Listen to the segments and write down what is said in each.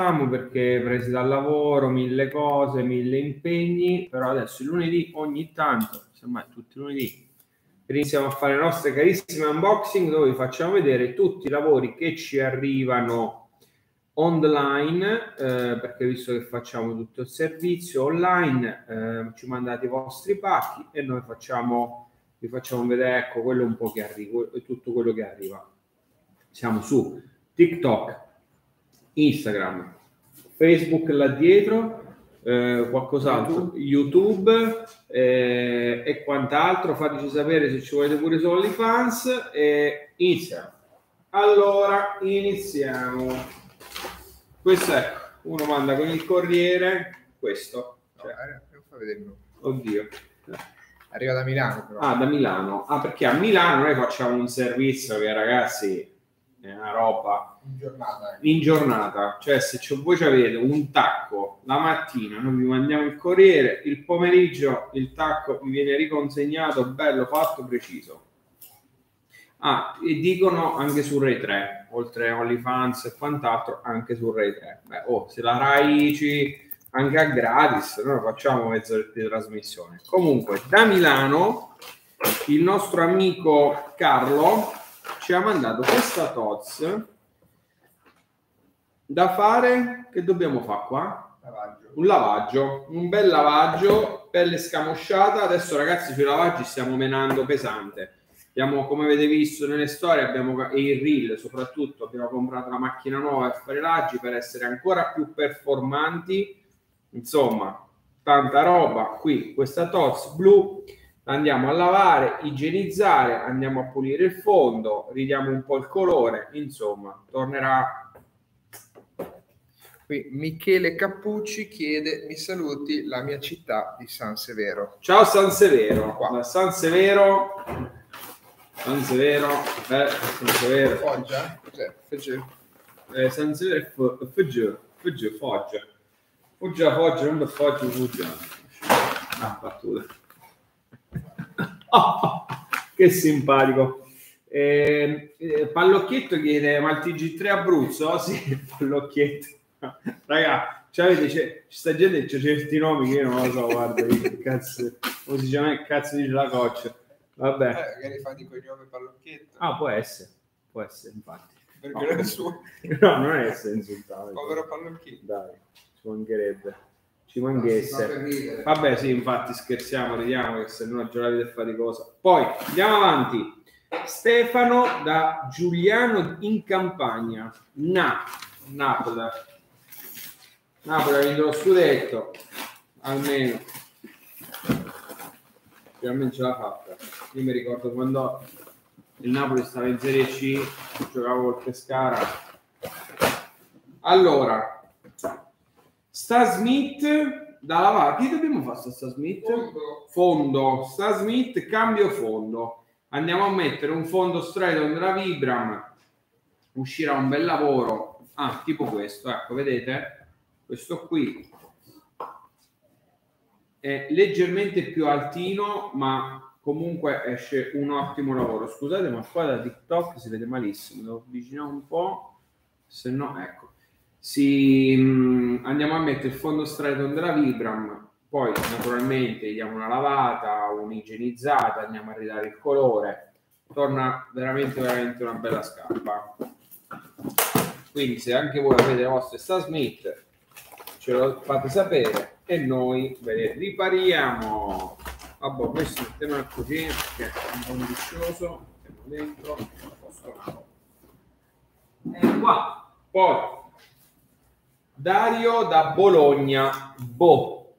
facciamo perché presi dal lavoro, mille cose, mille impegni, però adesso il lunedì ogni tanto, insomma tutti i lunedì, iniziamo a fare le nostre carissime unboxing dove vi facciamo vedere tutti i lavori che ci arrivano online, eh, perché visto che facciamo tutto il servizio online, eh, ci mandate i vostri pacchi e noi facciamo, vi facciamo vedere ecco quello un po' che arriva, tutto quello che arriva. Siamo su TikTok, Instagram, Facebook là dietro, eh, qualcos'altro, YouTube, YouTube eh, e quant'altro. Fateci sapere se ci volete pure su OnlyFans e iniziamo. Allora, iniziamo. Questo è, uno manda con il corriere, questo. Cioè, no, Oddio. Arriva da Milano però. Ah, da Milano. Ah, perché a Milano noi facciamo un servizio che ragazzi è una roba in giornata. In giornata, cioè se voi avete un tacco la mattina, noi vi mandiamo il corriere, il pomeriggio il tacco vi viene riconsegnato bello fatto, preciso. Ah, e dicono anche su Rai 3, oltre a OnlyFans e quant'altro, anche su Rai 3. Beh, oh, se la Rai ci anche a gratis, noi facciamo mezzo di trasmissione. Comunque, da Milano, il nostro amico Carlo ci ha mandato questa TOZ da fare. Che dobbiamo fare qua? Lavaggio. Un lavaggio, un bel lavaggio, pelle scamosciata. Adesso, ragazzi, sui lavaggi stiamo menando pesante. Abbiamo, come avete visto nelle storie, abbiamo e il reel soprattutto, abbiamo comprato una macchina nuova per fare laggi per essere ancora più performanti. Insomma, tanta roba qui, questa TOZ blu andiamo a lavare, igienizzare, andiamo a pulire il fondo, ridiamo un po' il colore, insomma, tornerà. Qui Michele Cappucci chiede, mi saluti la mia città di San Severo. Ciao San Severo, qua. San Severo, San Severo, eh, San Severo. Foggia? Cos'è? Foggia. Eh, San Severo è Foggia, Foggia, Foggia. Foggia, Foggia, non Foggia, Foggia. Ah, battuta. Oh, che simpatico. Eh, eh, Pallocchietto chiede ma il TG3 Abruzzo? Sì, Pallocchietto. Raga, c'avete, c'è, sta gente c'è certi nomi che io non lo so, guarda, che cazzo, come si chiama, che cazzo dice la coach. Vabbè. Eh, magari fa di cognome Pallocchietto. Ah, può essere, può essere, infatti. Perché no, non è suo. No, non è essere insultato. Povero Pallocchietto. Dai, ci mancherebbe ci manchesse. Vabbè, sì, infatti scherziamo, vediamo che se no giornate per fare cosa. Poi andiamo avanti. Stefano da Giuliano in campagna. Na, Napoli. Napoli ha vinto lo scudetto, almeno. Finalmente ce l'ha fatta. Io mi ricordo quando il Napoli stava in Serie C, giocavo col Pescara. Allora, Sta Smith da lavare. Che dobbiamo fare sta Smith? Fondo. fondo. Sta Smith cambio fondo. Andiamo a mettere un fondo Stradon della Vibram. Uscirà un bel lavoro. Ah, tipo questo, ecco, vedete? Questo qui è leggermente più altino, ma comunque esce un ottimo lavoro. Scusate, ma qua da TikTok si vede malissimo. Devo avvicinare un po', se no, ecco si, mm, andiamo a mettere il fondo Straton della Vibram, poi naturalmente diamo una lavata, un'igienizzata, andiamo a ridare il colore, torna veramente veramente una bella scarpa. Quindi se anche voi avete le vostre Star Smith ce lo fate sapere e noi ve le ripariamo. Vabbè, questo mettiamo così che è un po' ambizioso, mettiamo dentro, e qua. Poi Dario da Bologna. Boh.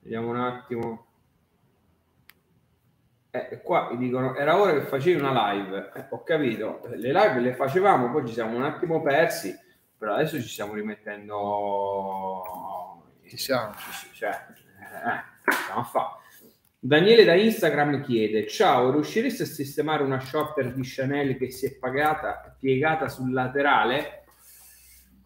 Vediamo un attimo. Eh, qua mi dicono era ora che facevi una live. Eh, ho capito, le live le facevamo, poi ci siamo un attimo persi, però adesso ci stiamo rimettendo. Ci siamo. Cioè, eh, stiamo a fare. Daniele da Instagram chiede: Ciao, riuscireste a sistemare una shopper di Chanel che si è pagata, piegata sul laterale?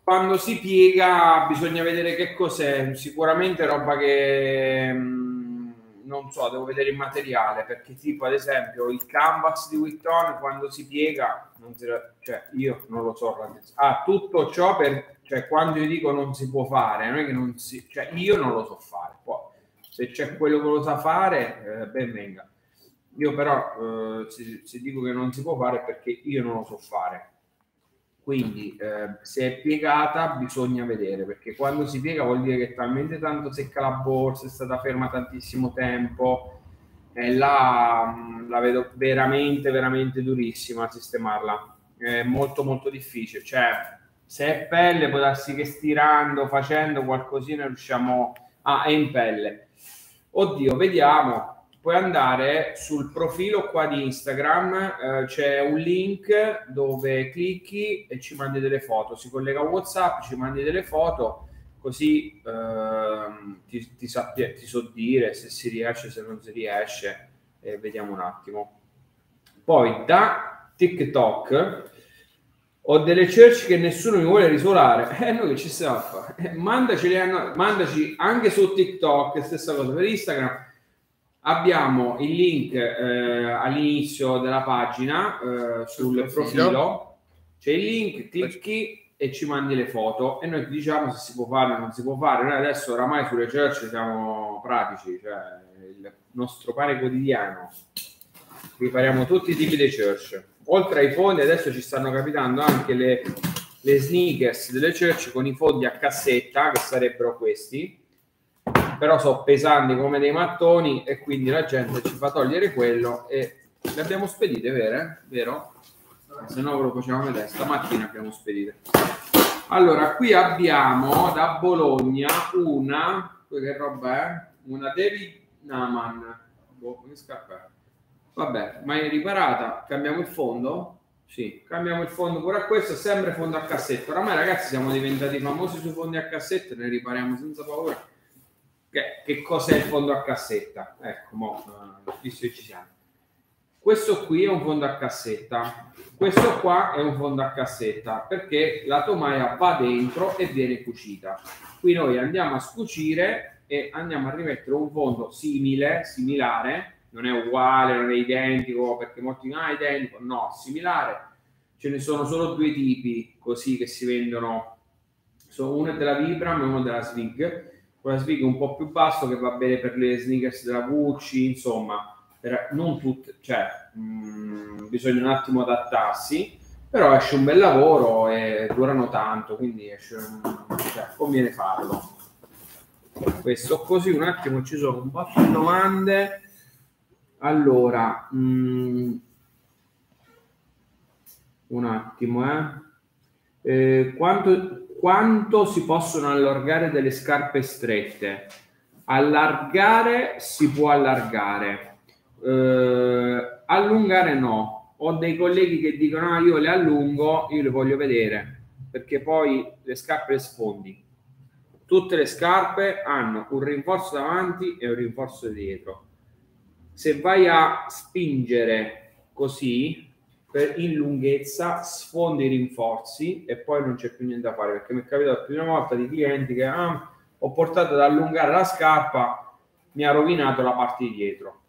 Quando si piega bisogna vedere che cos'è, sicuramente roba che mm, non so, devo vedere il materiale, perché tipo ad esempio il canvas di Witton quando si piega, non si, cioè io non lo so, ah, tutto ciò per cioè quando io dico non si può fare, non è che non si, cioè io non lo so fare, poi se c'è quello che lo sa fare, eh, ben venga. Io però eh, se, se, dico che non si può fare perché io non lo so fare. Quindi eh, se è piegata bisogna vedere, perché quando si piega vuol dire che talmente tanto secca la borsa, è stata ferma tantissimo tempo, e là mm, la vedo veramente, veramente durissima a sistemarla. È molto, molto difficile. Cioè, se è pelle può darsi che stirando, facendo qualcosina riusciamo a... Ah, è in pelle. Oddio, vediamo. Puoi andare sul profilo qua di Instagram, eh, c'è un link dove clicchi e ci mandi delle foto. Si collega a WhatsApp, ci mandi delle foto, così eh, ti, ti, sappia, ti so dire se si riesce, se non si riesce. E vediamo un attimo. Poi da TikTok ho delle church che nessuno mi vuole risolare. E eh, noi che ci stiamo a fare? Eh, mandaci, mandaci anche su TikTok, stessa cosa per Instagram. Abbiamo il link eh, all'inizio della pagina eh, sul profilo. C'è il link, clicchi e ci mandi le foto e noi ti diciamo se si può fare o non si può fare. Noi adesso oramai sulle church siamo pratici, cioè il nostro pane quotidiano. Ripariamo tutti i tipi di church oltre ai fondi adesso ci stanno capitando anche le, le sneakers delle church con i fondi a cassetta che sarebbero questi però sono pesanti come dei mattoni e quindi la gente ci fa togliere quello e le abbiamo spedite vere? vero? se no ve lo facciamo vedere stamattina abbiamo spedite allora qui abbiamo da Bologna una che roba è? una David Naman boh, come scappa Vabbè, ma è riparata. Cambiamo il fondo? Sì, cambiamo il fondo pure a questo, sempre fondo a cassetto. Oramai ragazzi siamo diventati famosi sui fondi a cassetto, ne ripariamo senza paura. Che, che cos'è il fondo a cassetta? Ecco, mo, visto che ci siamo. Questo qui è un fondo a cassetta, questo qua è un fondo a cassetta perché la tomaia va dentro e viene cucita. Qui noi andiamo a scucire e andiamo a rimettere un fondo simile, similare, non è uguale, non è identico, perché molti dicono ah, identico, no, similare. Ce ne sono solo due tipi così che si vendono, so, uno è della Vibram e uno della Svig. Svig è un po' più basso che va bene per le sneakers della Gucci, insomma, per, non tutte, cioè mh, mm, bisogna un attimo adattarsi, però esce un bel lavoro e durano tanto, quindi esce un, cioè, conviene farlo. Questo così un attimo ci sono un po' di domande allora, mh, mm, un attimo, eh. Eh, quanto, quanto si possono allargare delle scarpe strette? Allargare si può allargare, eh, allungare no. Ho dei colleghi che dicono ah, io le allungo, io le voglio vedere, perché poi le scarpe le sfondi. Tutte le scarpe hanno un rinforzo davanti e un rinforzo dietro se vai a spingere così per in lunghezza sfondi i rinforzi e poi non c'è più niente da fare perché mi è capitato più di una volta di clienti che ah, ho portato ad allungare la scarpa mi ha rovinato la parte di dietro.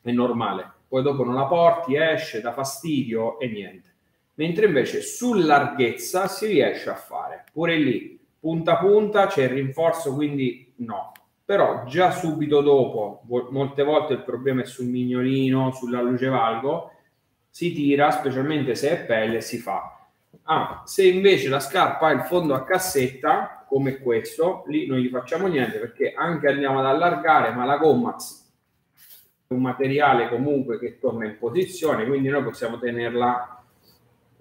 È normale. Poi dopo non la porti esce da fastidio e niente. Mentre invece sulla larghezza si riesce a fare. Pure lì punta a punta c'è il rinforzo quindi no. Però già subito dopo, molte volte il problema è sul mignolino, sulla luce valgo, si tira, specialmente se è pelle, si fa. Ah, se invece la scarpa ha il fondo a cassetta, come questo, lì non gli facciamo niente perché anche andiamo ad allargare, ma la gomma è un materiale comunque che torna in posizione, quindi noi possiamo tenerla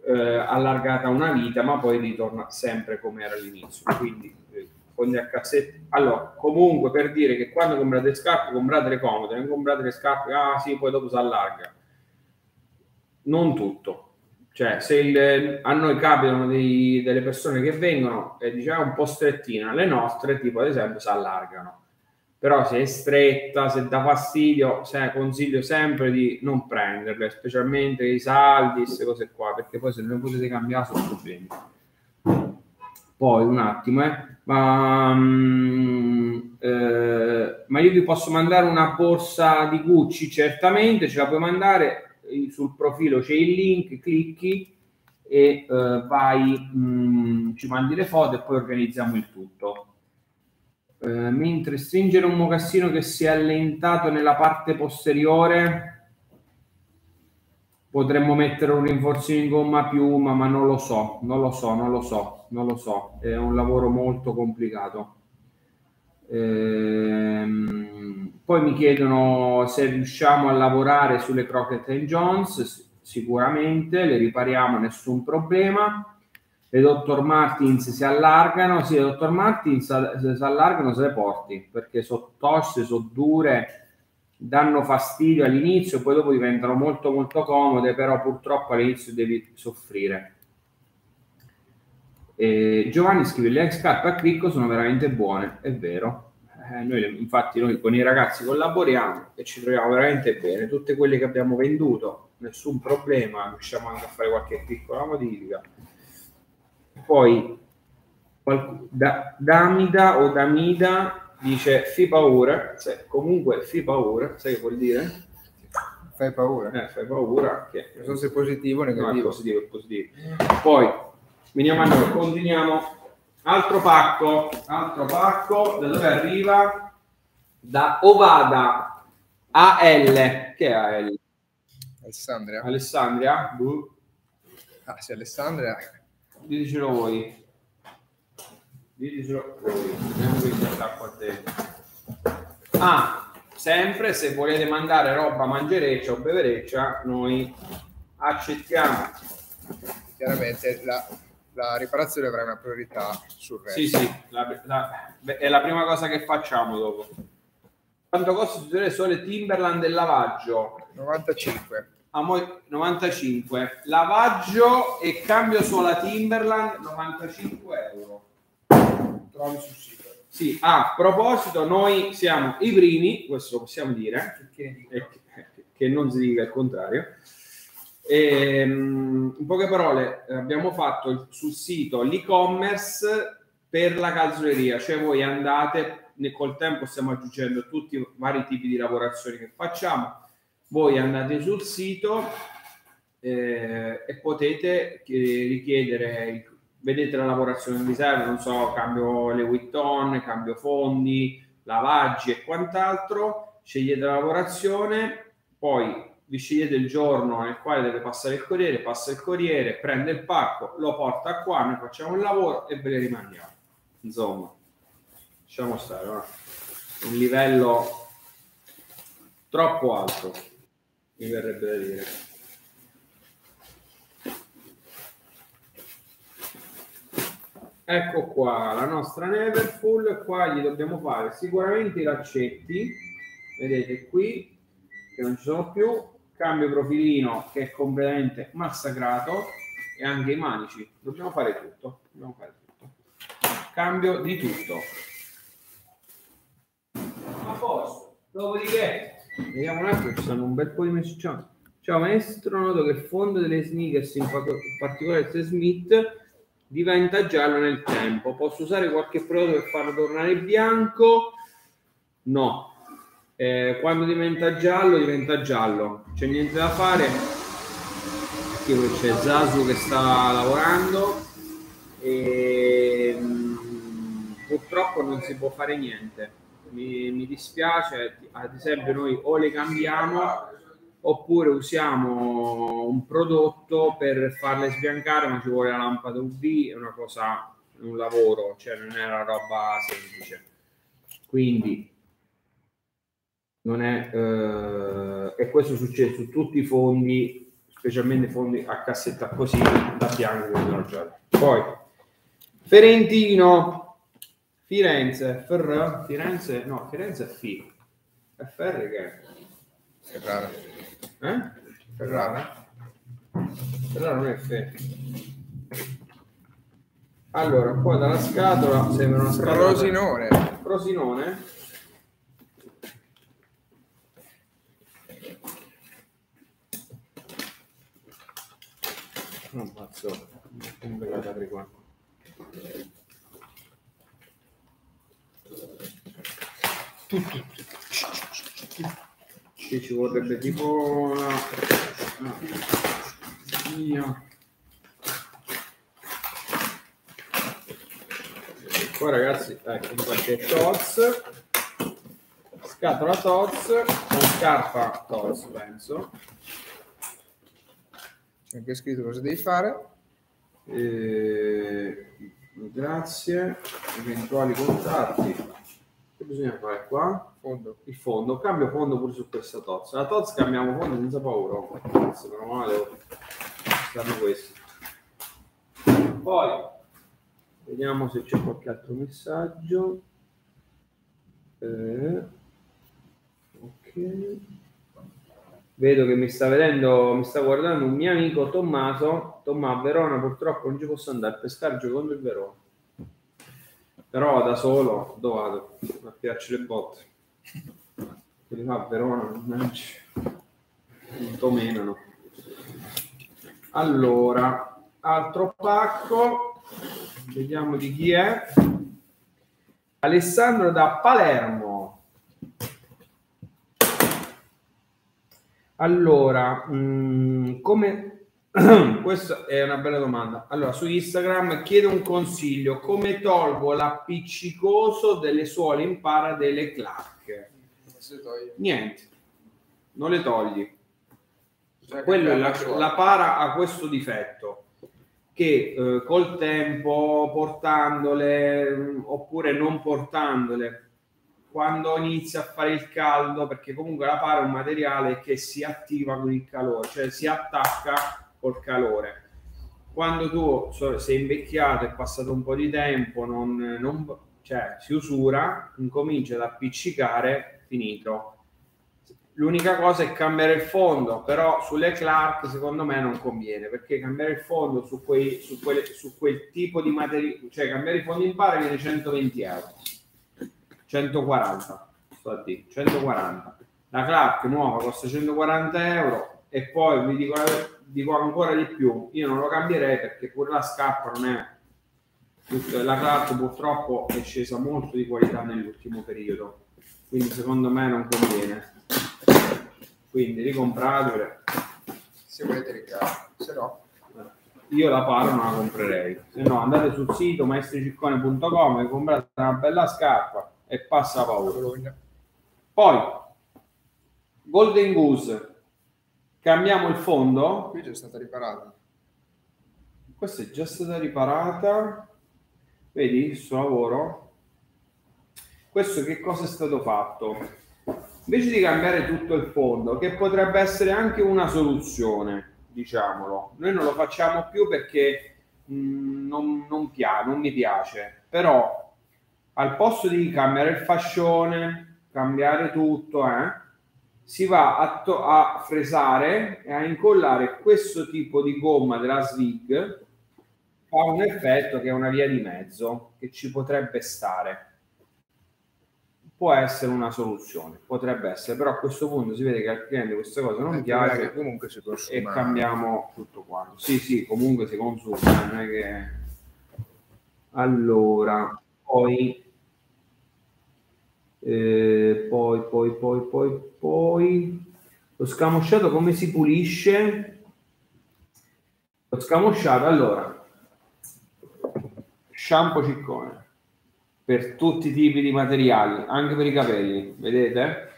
eh, allargata una vita, ma poi ritorna sempre come era all'inizio. Quindi eh, fondi a cassette. Allora, comunque per dire che quando comprate scarpe, comprate le comode, non comprate le scarpe, ah sì, poi dopo si allarga. Non tutto. Cioè, se il, a noi capitano dei, delle persone che vengono e diciamo un po' strettina, le nostre, tipo ad esempio, si allargano. Però se è stretta, se dà fastidio, se, consiglio sempre di non prenderle, specialmente i saldi, queste cose qua, perché poi se non potete cambiare sono problemi. Poi un attimo, eh ma, um, eh, ma io vi posso mandare una borsa di Gucci, certamente ce la puoi mandare sul profilo, c'è il link, clicchi e eh, vai, mh, ci mandi le foto e poi organizziamo il tutto. Eh, mentre stringere un mocassino che si è allentato nella parte posteriore potremmo mettere un rinforzino in gomma piuma, ma non lo so, non lo so, non lo so, non lo so, è un lavoro molto complicato. Ehm, poi mi chiedono se riusciamo a lavorare sulle Crockett Jones, sicuramente le ripariamo, nessun problema. Le Dr. Martins si allargano, sì, le Dr. Martins si allargano se le porti perché sono tosse, sono dure, danno fastidio all'inizio, poi dopo diventano molto molto comode, però purtroppo all'inizio devi soffrire. E Giovanni scrive: Le scarpe a cricco sono veramente buone, è vero. Eh, noi, infatti, noi con i ragazzi collaboriamo e ci troviamo veramente bene. Tutte quelle che abbiamo venduto, nessun problema, riusciamo anche a fare qualche piccola modifica. Poi, da, Damida o Damida dice fi paura, cioè, comunque fi paura, sai che vuol dire? Fai paura. Eh, fai paura. Che... Non so se è positivo o negativo. No, è positivo, è positivo. Poi, veniamo a noi, continuiamo. Altro pacco, altro pacco, da dove arriva? Da Ovada AL. Che è AL? Alessandria. Alessandria? Buh. Ah, sì, Alessandria. Ditecelo voi. Ditecelo voi. Vediamo qui che sta qua dentro. Ah, sempre se volete mandare roba mangereccia o bevereccia, noi accettiamo. Chiaramente la la riparazione avrà una priorità sul resto. Sì, sì, la, la, è la prima cosa che facciamo dopo. Quanto costa sostituire sole Timberland e lavaggio? 95. Amo 95. Lavaggio e cambio suola Timberland 95 euro. Trovi sul sito. Sì, a proposito, noi siamo i primi, questo lo possiamo dire, che, che non si dica il contrario e, ehm, in poche parole, abbiamo fatto sul sito l'e-commerce per la calzoleria, cioè voi andate, nel col tempo stiamo aggiungendo tutti i vari tipi di lavorazioni che facciamo, voi andate sul sito eh, e potete richiedere, vedete la lavorazione che vi serve, non so, cambio le Witton, cambio fondi, lavaggi e quant'altro, scegliete la lavorazione, poi vi scegliete il giorno nel quale deve passare il corriere, passa il corriere, prende il pacco, lo porta qua, noi facciamo il lavoro e ve le rimandiamo. Insomma, lasciamo stare, no? un livello troppo alto, mi verrebbe da dire. Ecco qua la nostra Neverfull, qua gli dobbiamo fare sicuramente i laccetti, vedete qui che non ci sono più, cambio profilino che è completamente massacrato e anche i manici. Dobbiamo fare tutto. Dobbiamo fare tutto. Cambio di tutto. A posto. Dopodiché, vediamo un attimo, ci sono un bel po' di messaggi. Ciao. Maestro, noto che il fondo delle sneakers, in particolare il Smith, diventa giallo nel tempo. Posso usare qualche prodotto per farlo tornare bianco? No, eh, quando diventa giallo diventa giallo. C'è niente da fare. C'è Zasu che sta lavorando. E mm, purtroppo non si può fare niente. Mi, mi, dispiace. Ad esempio noi o le cambiamo oppure usiamo un prodotto per farle sbiancare ma ci vuole la lampada UV è una cosa un lavoro cioè non è una roba semplice. Quindi non è, eh, e questo succede su tutti i fondi, specialmente fondi a cassetta così da bianco. Poi Ferentino, Firenze, Ferrara, Firenze, no, Firenze è F. FR che è? Ferrara. Eh? Ferrara? Ferrara non è F. Allora, qua dalla scatola sembra una scatola. Frosinone. Frosinone? Non mazzo, la apri qua. Tutto. Ci vorrebbe tipo una... Ah, Via. Qua ragazzi, ecco qualche tots, scatola tots, scarpa tots penso. Anche scritto cosa devi fare. Eh, grazie, eventuali contatti. Che bisogna fare qua? Fondo. Il fondo, cambio fondo pure su questa Tots. La Tots cambiamo fondo senza paura. Cazzo, meno male. Stanno questi. Poi vediamo se c'è qualche altro messaggio. Eh, ok. Vedo che mi sta vedendo, mi sta guardando un mio amico Tommaso. Tommaso Verona purtroppo non ci posso andare a pescare contro il Verona. Però da solo dove vado? A tirarci le botte. Quelli là a Verona non ci non menano. Allora, altro pacco, vediamo di chi è. Alessandro da Palermo. Allora, mh, mm, come questa è una bella domanda. Allora, su Instagram chiedo un consiglio: come tolgo l'appiccicoso delle suole in para delle clacche? Niente, non le togli. Cioè, Quello è la, la, para ha questo difetto che eh, col tempo, portandole mm, oppure non portandole, quando inizia a fare il caldo, perché comunque la para è un materiale che si attiva con il calore, cioè si attacca col calore. Quando tu sei invecchiato, è passato un po' di tempo, non, non, cioè, si usura, incomincia ad appiccicare, finito L'unica cosa è cambiare il fondo, però sulle Clark secondo me non conviene, perché cambiare il fondo su, quei, su, quelle, su quel tipo di materiale, cioè cambiare il fondo in pari viene 120 euro, 140, sto a dire, 140. La Clark nuova costa 140 euro e poi vi dico, dico ancora di più, io non lo cambierei perché pure la scarpa non è la Clark purtroppo è scesa molto di qualità nell'ultimo periodo, quindi secondo me non conviene. Quindi ricompratele se volete ricavare se no. Io la paro non la comprerei. Se no andate sul sito maestriciccone.com e comprate una bella scarpa e passa paura. Poi Golden Goose. Cambiamo il fondo. Qui è stata riparata. Questa è già stata riparata. Vedi il suo lavoro. Questo che cosa è stato fatto? Invece di cambiare tutto il fondo, che potrebbe essere anche una soluzione, diciamolo. Noi non lo facciamo più perché mh, mm, non, non, pia- non mi piace, però al posto di cambiare il fascione, cambiare tutto, eh, si va a, to- a, fresare e a incollare questo tipo di gomma della Svig fa un effetto che è una via di mezzo che ci potrebbe stare può essere una soluzione, potrebbe essere, però a questo punto si vede che al cliente queste cose non piace comunque si consuma. e cambiamo tutto quanto. Sì, sì, comunque si consuma, eh, non è che... Allora, poi, eh, poi, poi, poi, poi, poi, lo scamosciato come si pulisce? Lo scamosciato, allora, shampoo ciccone per tutti i tipi di materiali, anche per i capelli, vedete?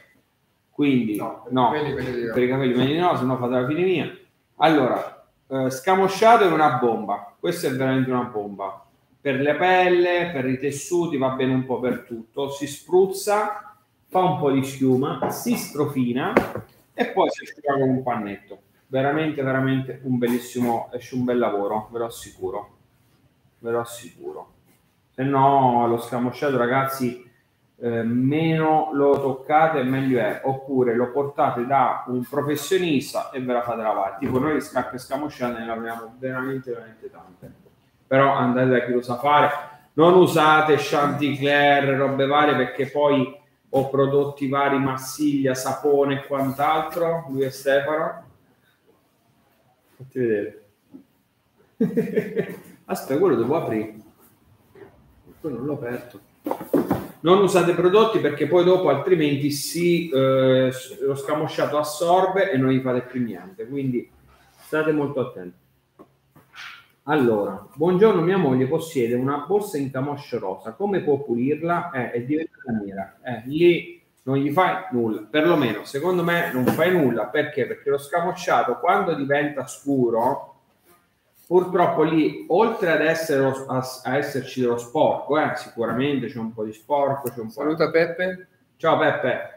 Quindi, no, no per i capelli meglio no, se no fate la fine mia. Allora, eh, scamosciato è una bomba, questa è veramente una bomba. Per le pelle, per i tessuti, va bene un po' per tutto. Si spruzza, fa un po' di schiuma, si strofina e poi si asciuga con un pannetto. Veramente, veramente un bellissimo, esce un bel lavoro, ve lo assicuro. Ve lo assicuro se no lo scamosciato ragazzi eh, meno lo toccate meglio è oppure lo portate da un professionista e ve la fate lavare tipo noi scarpe scamosciate ne lavoriamo veramente veramente tante però andate da chi lo sa fare non usate Chanticleer robe varie perché poi ho prodotti vari massiglia sapone e quant'altro lui e Stefano fatti vedere aspetta quello devo aprire poi non l'ho aperto. Non usate prodotti perché poi dopo altrimenti si, eh, lo scamosciato assorbe e non gli fate più niente. Quindi state molto attenti. Allora, buongiorno, mia moglie possiede una borsa in camoscio rosa, come può pulirla? Eh, è diventata nera. Eh, lì non gli fai nulla, perlomeno secondo me non fai nulla perché? Perché lo scamosciato quando diventa scuro, purtroppo lì oltre ad, essere lo, a, a, esserci dello sporco, eh, sicuramente c'è un po' di sporco. C'è un po Saluta Peppe. Ciao Peppe.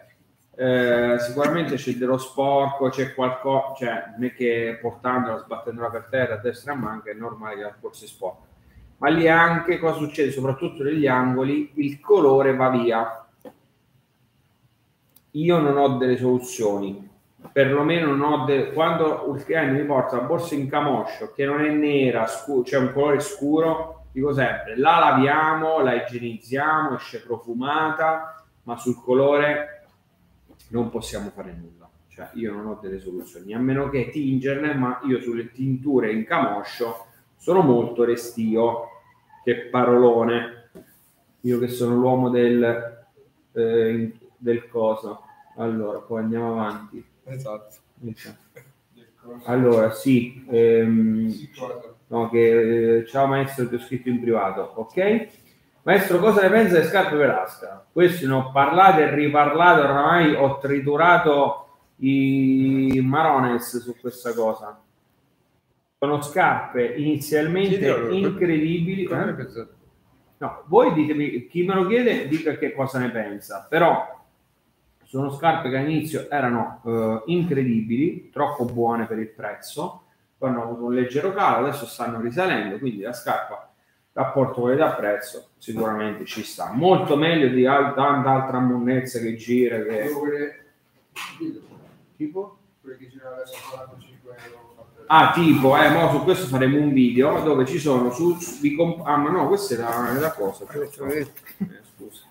Eh, sicuramente c'è dello sporco, c'è qualcosa, cioè non è che portandola, sbattendola per terra a destra e a manca è normale che la forse sporca. Ma lì anche cosa succede, soprattutto negli angoli, il colore va via. Io non ho delle soluzioni, perlomeno non ho delle... quando il cliente mi porta la borsa in camoscio che non è nera, scu... c'è un colore scuro, dico sempre la laviamo, la igienizziamo, esce profumata, ma sul colore non possiamo fare nulla. Cioè io non ho delle soluzioni, a meno che tingerne, ma io sulle tinture in camoscio sono molto restio. Che parolone. Io che sono l'uomo del, eh, del coso allora, poi andiamo avanti. Esatto. Allora, sì, ehm, no, che, ciao maestro, ti ho scritto in privato, ok? Maestro, cosa ne pensa delle scarpe Velasca? Questo ne ho parlato e riparlato, ormai ho triturato i Marones su questa cosa. Sono scarpe inizialmente incredibili. Eh? No, voi ditemi, chi me lo chiede, dica che cosa ne pensa, però sono scarpe che all'inizio erano eh, incredibili, troppo buone per il prezzo, poi hanno avuto un leggero calo, adesso stanno risalendo, quindi la scarpa rapporto qualità-prezzo sicuramente ci sta. Molto meglio di al- tanta altra monnezza che gira. Che... Tipo? Ah, tipo, eh, mo su questo faremo un video dove ci sono su, su vi comp- ah, ma no, questa è la, è la cosa. Cioè, eh, scusa.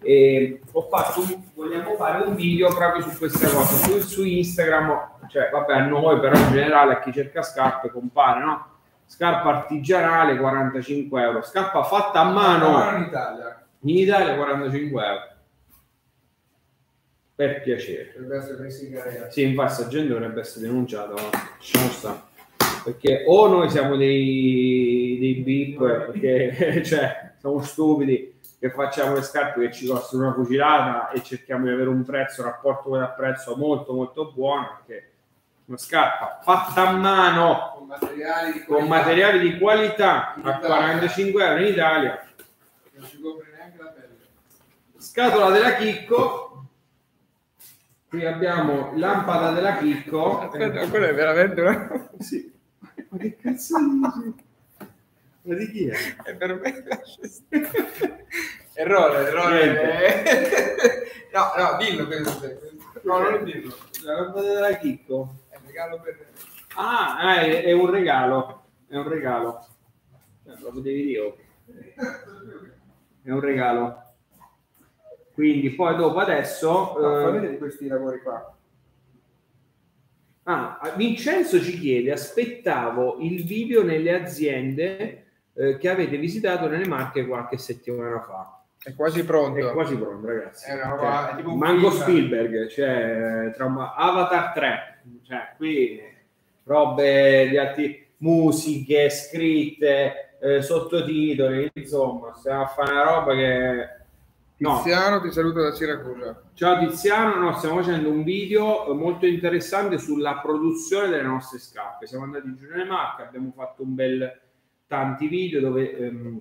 E ho fatto un, vogliamo fare un video proprio su questa cosa su, su, Instagram cioè vabbè a noi però in generale a chi cerca scarpe compare no scarpa artigianale 45 euro. Scarpa fatta a mano. In Italia. In Italia 45 euro. Per piacere. Dovrebbe essere messo in galera sì infatti gente dovrebbe essere denunciata lasciamo stare perché o noi siamo dei, dei beep perché cioè siamo stupidi che facciamo le scarpe che ci costano una fucilata e cerchiamo di avere un prezzo, rapporto con il prezzo molto molto buono perché una scarpa fatta a mano con materiali di qualità, con materiali di qualità a 45 euro in Italia non ci copre neanche la pelle scatola della Chicco qui abbiamo lampada della Chicco aspetta, quello è veramente una... sì. ma che cazzo dici? Ma di chi è? È per me. errore, errore. no, no, dillo questo. No, non dillo. La lampada della Chicco. È un regalo per... Ah, è, è un regalo. È un regalo. Eh, lo potevi dire. È un regalo. Quindi poi dopo adesso... No, eh... Di questi lavori qua. Ah, Vincenzo ci chiede, aspettavo il video nelle aziende eh, che avete visitato nelle Marche qualche settimana fa. È quasi pronto. È quasi pronto, ragazzi. È una roba, cioè, tipo Mango film. Spielberg, cioè trauma, Avatar 3, cioè qui robe di altri musiche scritte, eh, sottotitoli, insomma, stiamo a fare una roba che No. Tiziano ti saluto da Siracusa. Ciao Tiziano, no, stiamo facendo un video molto interessante sulla produzione delle nostre scarpe. Siamo andati giù nelle Marche, abbiamo fatto un bel tanti video dove, ehm,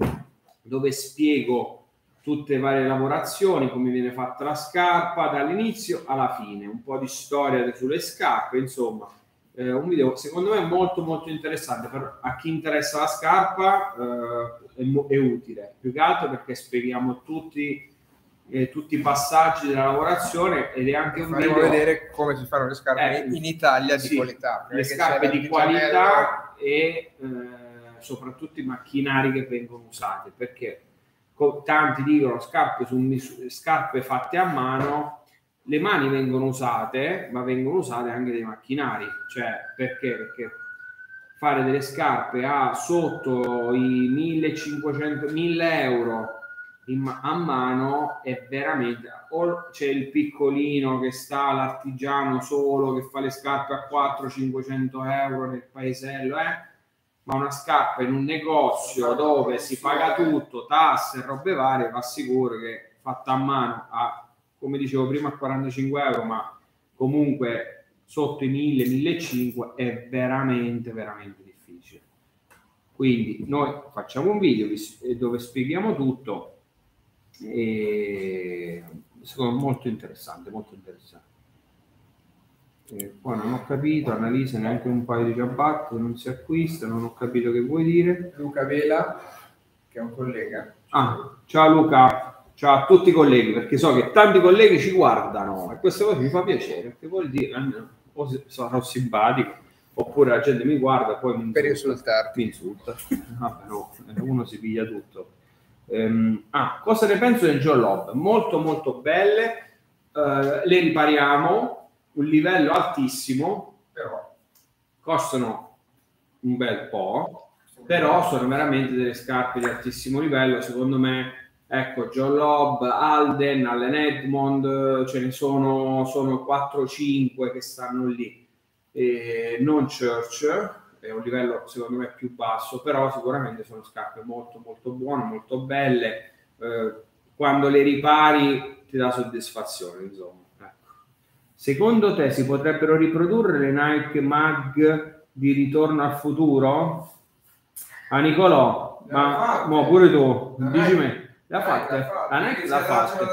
dove spiego tutte le varie lavorazioni, come viene fatta la scarpa dall'inizio alla fine, un po' di storia sulle scarpe, insomma, eh, un video secondo me molto molto interessante per a chi interessa la scarpa eh, è, è, utile, più che altro perché spieghiamo tutti, eh, tutti i passaggi della lavorazione ed è anche un video... vedere come si fanno le scarpe eh, in Italia di sì, qualità. Le scarpe di qualità e eh, soprattutto i macchinari che vengono usati, perché tanti dicono scarpe, su misura, scarpe fatte a mano, le mani vengono usate, ma vengono usate anche dei macchinari, cioè perché? Perché fare delle scarpe a sotto i 1500 1000 euro in, a mano è veramente o c'è il piccolino che sta l'artigiano solo che fa le scarpe a 400-500 euro nel paesello eh? Ma una scarpa in un negozio dove si paga tutto, tasse e robe varie, va sicuro che fatta a mano a, come dicevo prima, a 45 euro, ma comunque sotto i 1000, 1500 è veramente, veramente difficile. Quindi noi facciamo un video dove spieghiamo tutto e secondo me molto interessante, molto interessante. E poi non ho capito, Annalisa neanche un paio di ciabatte, non si acquista, non ho capito che vuoi dire. Luca Vela, che è un collega. Ah, ciao Luca, ciao a tutti i colleghi, perché so che tanti colleghi ci guardano e questa cosa mi fa piacere, perché vuol dire, o sarò simpatico, oppure la gente mi guarda e poi mi insulta. Per insultarti. Mi insulta. Vabbè, no, uno si piglia tutto. Um, ah, cosa ne penso del Joe Lob? Molto molto belle, uh, le ripariamo, un livello altissimo, però costano un bel po', però sono veramente delle scarpe di altissimo livello, secondo me, ecco, John Lobb, Alden, Allen Edmond, ce ne sono, sono 4-5 che stanno lì, e non Church, è un livello secondo me più basso, però sicuramente sono scarpe molto molto buone, molto belle. Eh, quando le ripari ti dà soddisfazione, insomma. Secondo te si potrebbero riprodurre le Nike Mag di ritorno al futuro? A ah, Nicolò, ma mo pure tu, dici me. La fatta, la Nike l'ha fatta.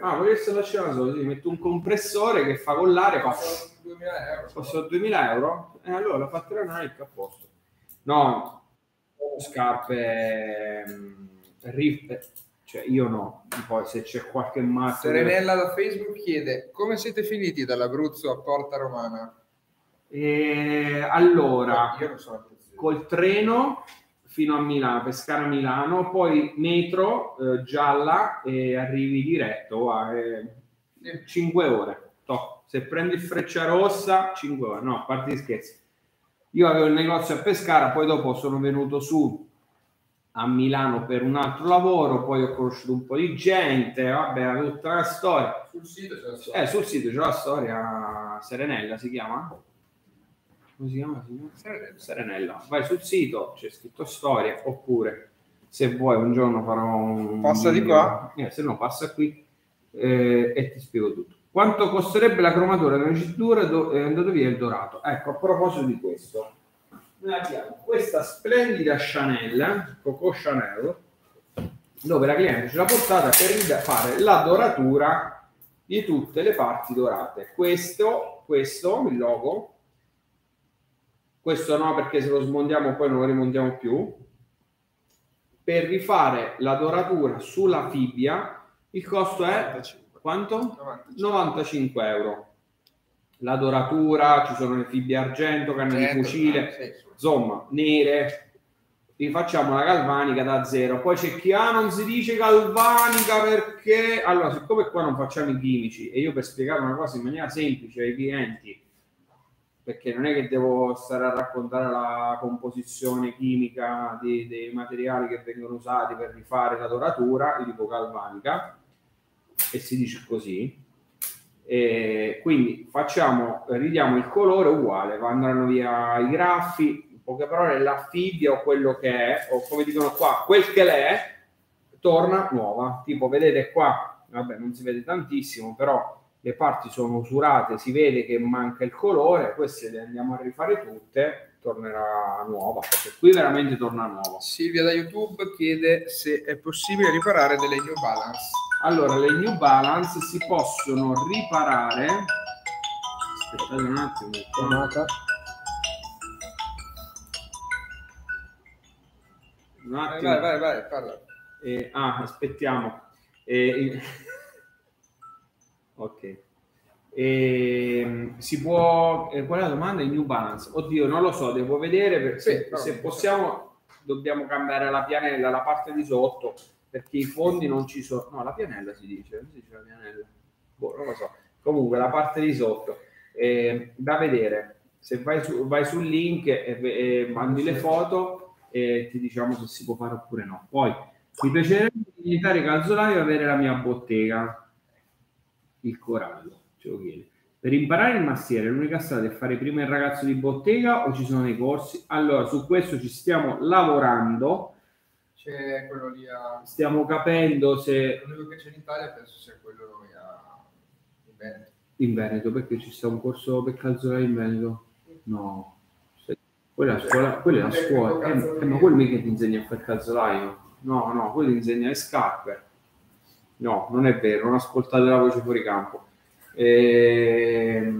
Ah, volesse lasciare da solo, sì, metto un compressore che fa collare, fa 2000 euro. Costa 2000 euro? E eh, allora la fattura Nike a posto. No, scarpe riff, cioè io no, poi se c'è qualche marca... Serenella da Facebook chiede come siete finiti dall'Abruzzo a Porta Romana? E allora, io non so col treno fino a Milano, Pescara Milano, poi metro eh, gialla e arrivi diretto a eh, 5 ore. Top se prendi freccia rossa 5 ore. No a parte di scherzi. Io avevo il negozio a Pescara poi dopo sono venuto su a Milano per un altro lavoro poi ho conosciuto un po' di gente vabbè tutta la storia sul sito c'è la storia eh sul sito c'è la storia Serenella si chiama come si chiama? Serenella. Serenella. Vai sul sito, c'è scritto storia, oppure se vuoi un giorno farò un... Passa di qua. Eh, se no passa qui eh, e ti spiego tutto. Quanto costerebbe la cromatura della cintura do- è andato via il dorato? Ecco, a proposito di questo, noi abbiamo questa splendida Chanel, Coco Chanel, dove la cliente ce l'ha portata per fare la doratura di tutte le parti dorate. Questo, questo, il logo, questo no perché se lo smontiamo poi non lo rimontiamo più, per rifare la doratura sulla fibbia il costo è quanto? 95, 95 euro. La doratura, ci sono le fibbie argento, canne di fucile, sì. insomma, nere. Rifacciamo la galvanica da zero. Poi c'è chi ah, non si dice galvanica perché. Allora, siccome qua non facciamo i chimici e io per spiegare una cosa in maniera semplice ai clienti, perché non è che devo stare a raccontare la composizione chimica dei, dei materiali che vengono usati per rifare la doratura, io dico galvanica e si dice così. E quindi facciamo, ridiamo il colore uguale, andranno via i graffi, in poche parole la fibbia o quello che è, o come dicono qua, quel che l'è, torna nuova. Tipo, vedete qua, vabbè, non si vede tantissimo, però le parti sono usurate, si vede che manca il colore, queste le andiamo a rifare tutte, tornerà nuova, perché qui veramente torna nuova. Silvia da YouTube chiede se è possibile riparare delle New Balance. Allora, le New Balance si possono riparare. Aspettate un attimo. Chiamata. Un attimo. Vai, vai, vai, parla. Eh, ah, aspettiamo. Eh, ok. Eh, si può. Eh, qual è la domanda? Il New Balance. Oddio, non lo so, devo vedere. Se, sì, se possiamo, dobbiamo cambiare la pianella, la parte di sotto perché i fondi non ci sono. No, la pianella si dice, non si dice la pianella. Boh, non lo so. Comunque la parte di sotto eh, da vedere. Se vai, su, vai sul link e, e mandi le foto e ti diciamo se si può fare oppure no. Poi mi piacerebbe diventare calzolaio e avere la mia bottega, il corallo, ce lo chiede. Per imparare il mastiere l'unica strada è fare prima il ragazzo di bottega o ci sono dei corsi? Allora, su questo ci stiamo lavorando. C'è quello lì a... Stiamo capendo se... L'unico che c'è in Italia penso sia quello lì a... in Veneto. In Veneto, perché ci sta un corso per calzolare in Veneto? No. Quella è la scuola, quella è la scuola. Eh, eh, ma quello mica ti insegna a fare calzolaio. No, no, quello ti insegna le scarpe. No, non è vero, non ascoltate la voce fuori campo. Eh,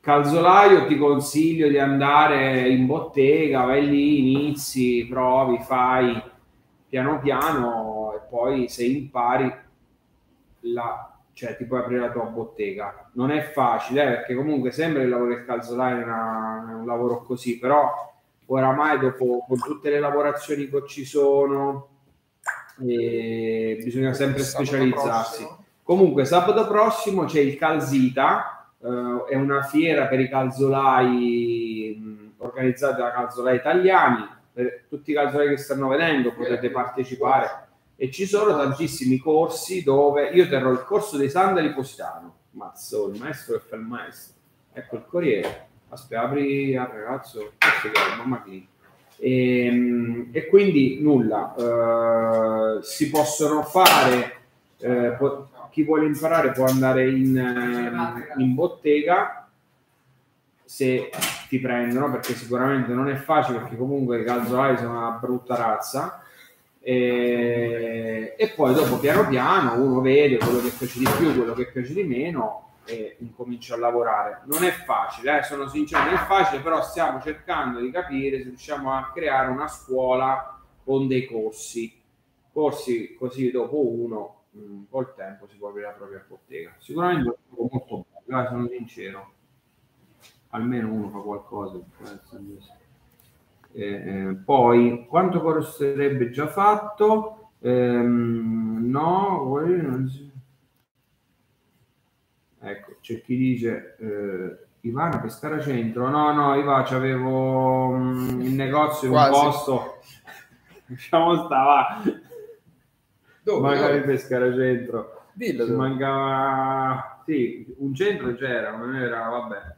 calzolaio ti consiglio di andare in bottega, vai lì, inizi, provi, fai piano piano e poi se impari la, cioè ti puoi aprire la tua bottega. Non è facile eh, perché comunque sembra il lavoro del calzolaio è, una, un lavoro così, però oramai dopo con tutte le lavorazioni che ci sono eh, bisogna sempre specializzarsi. Prossimo. Comunque sabato prossimo c'è il Calzita, eh, è una fiera per i calzolai mh, organizzata da calzolai italiani, per tutti i calzolai che stanno vedendo potete partecipare. E ci sono tantissimi corsi dove io terrò il corso dei sandali Positano, mazzo, il maestro che fa il maestro, ecco il corriere, aspetta apri al ragazzo, mamma mia e, ehm, e quindi nulla, eh, si possono fare, eh, po- chi vuole imparare può andare in, eh, in bottega se ti prendono, perché sicuramente non è facile, perché comunque i calzolai sono una brutta razza. E, e, poi dopo piano piano uno vede quello che piace di più, quello che piace di meno e incomincio a lavorare. Non è facile, eh, sono sincero, non è facile, però stiamo cercando di capire se riusciamo a creare una scuola con dei corsi. Corsi così dopo uno, mh, mm, col tempo si può aprire la propria bottega. Sicuramente è molto bello, eh, sono sincero. Almeno uno fa qualcosa. Eh, eh, poi, quanto costerebbe già fatto? Ehm, no, Ecco, c'è chi dice eh, Ivana Pescara Centro. No, no, Iva, c'avevo um, il negozio in un posto. Diciamo stava. Dove? Magari dove? Pescara Centro. Dillo. Ci mancava sì, un centro c'era, non era, vabbè.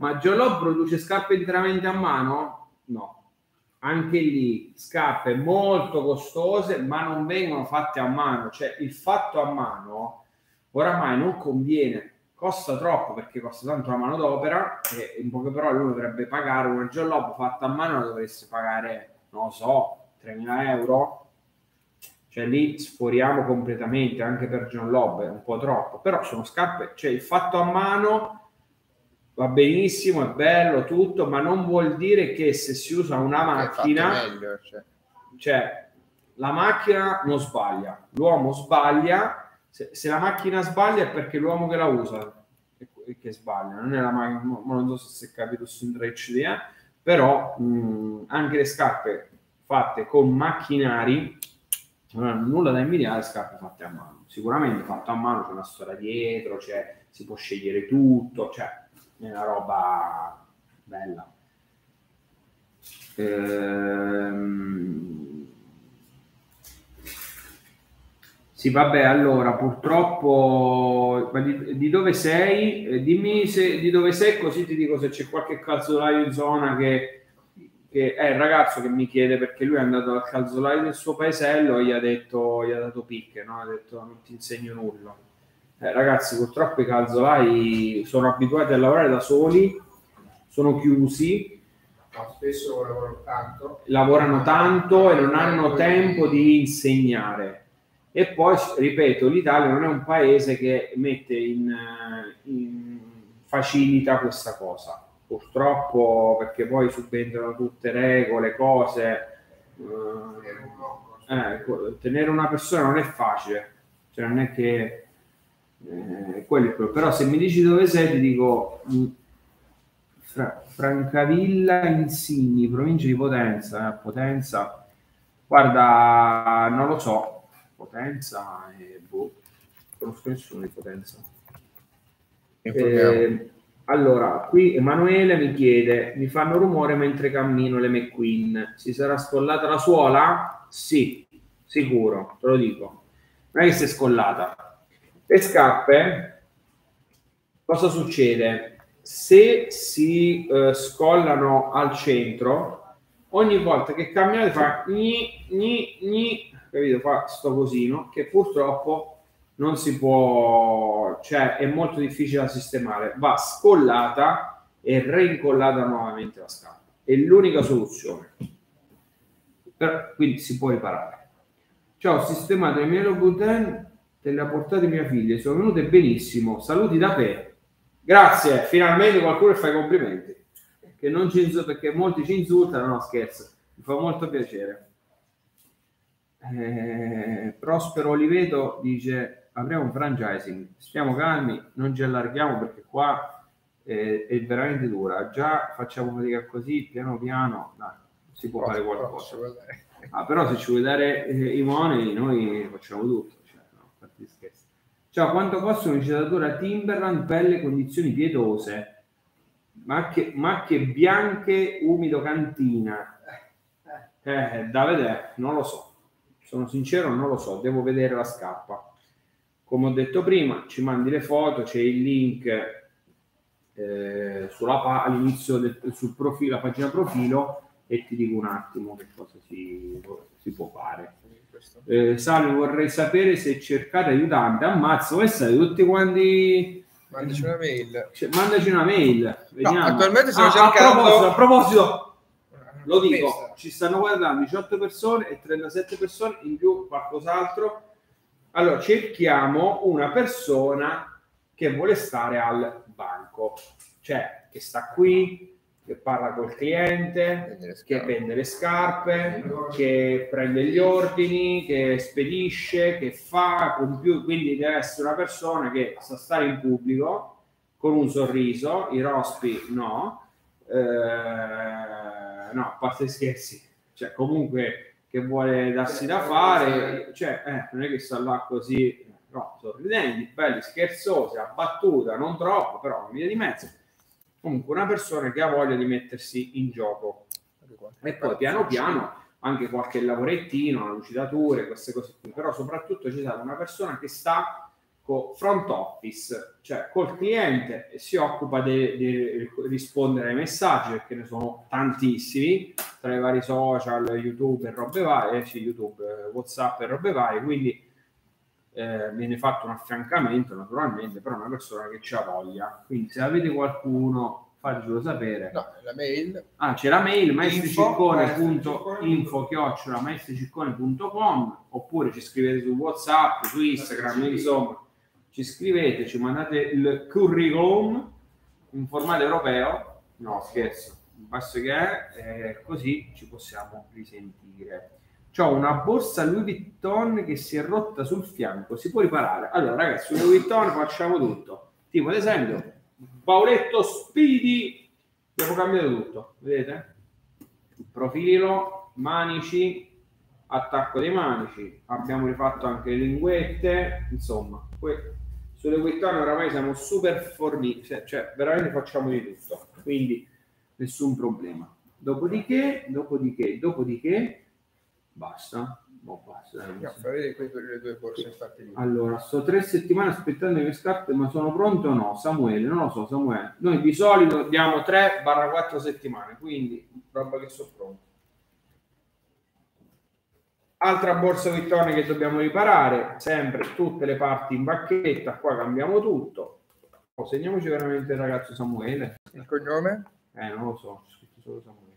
Ma Giolò produce scarpe interamente a mano? No. Anche lì scarpe molto costose, ma non vengono fatte a mano, cioè il fatto a mano oramai non conviene costa troppo perché costa tanto la manodopera e in poche parole uno dovrebbe pagare una gialloba fatta a mano dovreste pagare non lo so 3.000 euro cioè lì sforiamo completamente anche per John Lobb è un po' troppo però sono scarpe cioè il fatto a mano va benissimo è bello tutto ma non vuol dire che se si usa una macchina meglio, cioè. cioè la macchina non sbaglia l'uomo sbaglia se, se, la macchina sbaglia è perché l'uomo che la usa è, che sbaglia, non è la macchina, ma non so se è capito su Rich di eh, però mh, anche le scarpe fatte con macchinari non hanno nulla da invidiare scarpe fatte a mano. Sicuramente fatte a mano c'è una storia dietro, c'è, si può scegliere tutto, cioè è una roba bella. Ehm Sì, vabbè, allora purtroppo di, di, dove sei? Eh, dimmi se, di dove sei, così ti dico se c'è qualche calzolaio in zona che, che è il ragazzo che mi chiede perché lui è andato al calzolaio del suo paesello e gli ha detto, gli ha dato picche, no? ha detto non ti insegno nulla. Eh, ragazzi, purtroppo i calzolai sono abituati a lavorare da soli, sono chiusi. No, spesso lavorano tanto. Lavorano tanto e non hanno tempo di insegnare e poi, ripeto, l'Italia non è un paese che mette in, in facilita questa cosa. Purtroppo, perché poi subentrano tutte regole, cose. Eh, eh, tenere una persona non è facile, cioè non è che eh, quello è quello. Però se mi dici dove sei, ti dico mm, Fra- Francavilla Insigni, provincia di Potenza, eh, Potenza. Guarda, non lo so, Potenza e boh, conosco nessuno di Potenza. Eh, allora, qui Emanuele mi chiede: mi fanno rumore mentre cammino le McQueen. Si sarà scollata la suola? Sì, sicuro, te lo dico. Non è che si è scollata. Le scarpe cosa succede? Se si eh, scollano al centro, ogni volta che camminate fa gni, gni, gni, capito? Fa sto cosino che purtroppo non si può, cioè è molto difficile da sistemare. Va scollata e reincollata nuovamente la scarpa. È l'unica soluzione. Per, quindi si può riparare. Ciao, ho sistemato il mio Buten, te le ha portate mia figlia, sono venute benissimo. Saluti da te. Grazie, finalmente qualcuno fa i complimenti. Che non ci insulta, perché molti ci insultano, no scherzo. Mi fa molto piacere. Eh, Prospero Oliveto dice apriamo un franchising, stiamo calmi, non ci allarghiamo perché qua è, è veramente dura. Già facciamo fatica così, piano piano, dai, si può fare qualcosa. Ah, però se ci vuoi dare eh, i money, noi facciamo tutto. Ciao, quanto costa un'incitatura Timberland belle condizioni pietose? Macchie, macchie bianche, umido cantina. Eh, da vedere, non lo so. Sono sincero, non lo so, devo vedere la scarpa. Come ho detto prima, ci mandi le foto, c'è il link eh, sulla, all'inizio del, sul profilo, la pagina profilo e ti dico un attimo che cosa si, si può fare. Eh, Salve, vorrei sapere se cercate aiutante. Ammazzo, questi tutti quanti. Mandaci una mail. Cioè, mandaci una mail. No, attualmente stiamo ah, cercando. A proposito, a proposito lo dico, ci stanno guardando 18 persone e 37 persone in più qualcos'altro allora, cerchiamo una persona che vuole stare al banco, cioè che sta qui, che parla col cliente, che vende le scarpe, che prende gli ordini, che spedisce, che fa, compiu- quindi deve essere una persona che sa stare in pubblico con un sorriso, i rospi no, eh, no, a parte scherzi, cioè comunque che vuole darsi da fare, cioè eh, non è che sta là così, no, sorridenti, belli, scherzosi, abbattuta, non troppo, però una via di mezzo. Comunque una persona che ha voglia di mettersi in gioco. E poi piano piano anche qualche lavorettino, lucidature, queste cose qui, però soprattutto ci sarà una persona che sta front office, cioè col cliente e si occupa di rispondere ai messaggi perché ne sono tantissimi tra i vari social, YouTube e robe varie, YouTube, WhatsApp e robe varie, quindi eh, viene fatto un affiancamento naturalmente, però una persona che ci ha voglia. Quindi se avete qualcuno fatecelo sapere. No, la mail. Ah, c'è la mail maestriciccone.info chiocciola maestriciccone.com oppure ci scrivete su WhatsApp, su Instagram, insomma ci scrivete, ci mandate il curriculum in formato europeo, no scherzo, basta che è, eh, così ci possiamo risentire. Ho una borsa Louis Vuitton che si è rotta sul fianco, si può riparare. Allora ragazzi, Louis Vuitton facciamo tutto. Tipo ad esempio, Pauletto Speedy, abbiamo cambiato tutto, vedete? Profilo, manici, attacco dei manici, abbiamo rifatto anche le linguette, insomma, sulle quittonne oramai siamo super forniti, cioè, cioè, veramente facciamo di tutto, quindi nessun problema. Dopodiché, dopodiché, dopodiché, basta. No, basta no, vedere le due borse infatti. Allora, sto tre settimane aspettando le scarpe, ma sono pronto o no? Samuele, non lo so, Samuele. Noi di solito diamo 3-4 settimane, quindi roba che sono pronto. Altra borsa Vittoria che dobbiamo riparare, sempre tutte le parti in bacchetta, qua cambiamo tutto. Oh, segniamoci veramente il ragazzo Samuele. Il cognome? Eh, non lo so, c'è scritto solo Samuele.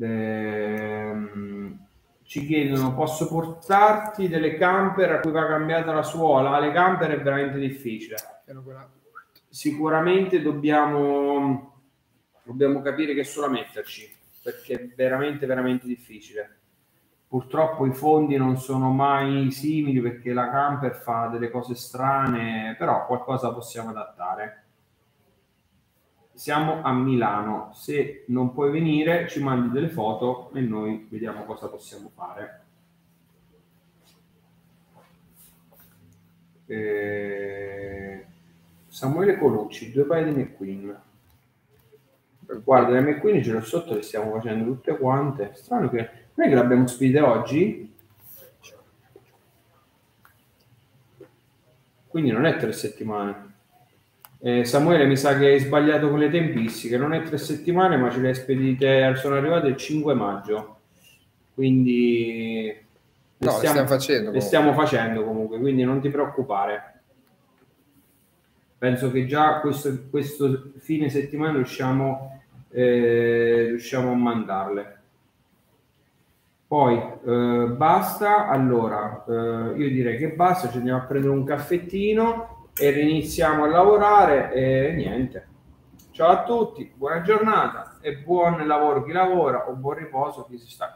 Ehm, ci chiedono, posso portarti delle camper a cui va cambiata la suola? Le camper è veramente difficile. Sicuramente dobbiamo, dobbiamo capire che sola metterci, perché è veramente, veramente difficile Purtroppo i fondi non sono mai simili perché la camper fa delle cose strane, però qualcosa possiamo adattare. Siamo a Milano, se non puoi venire ci mandi delle foto e noi vediamo cosa possiamo fare. Eh... Samuele Colucci, due paio di McQueen. Guarda, le McQueen ce l'ho sotto, le stiamo facendo tutte quante. Strano che non è che l'abbiamo spedite oggi? Quindi non è tre settimane. Eh, Samuele mi sa che hai sbagliato con le tempistiche, non è tre settimane ma ce le hai spedite, sono arrivate il 5 maggio, quindi le, no, stiamo, le stiamo facendo. Le stiamo facendo comunque, quindi non ti preoccupare. Penso che già questo, questo fine settimana riusciamo, eh, riusciamo a mandarle. Poi eh, basta, allora eh, io direi che basta, ci andiamo a prendere un caffettino e riniziamo a lavorare e niente. Ciao a tutti, buona giornata e buon lavoro chi lavora o buon riposo chi si sta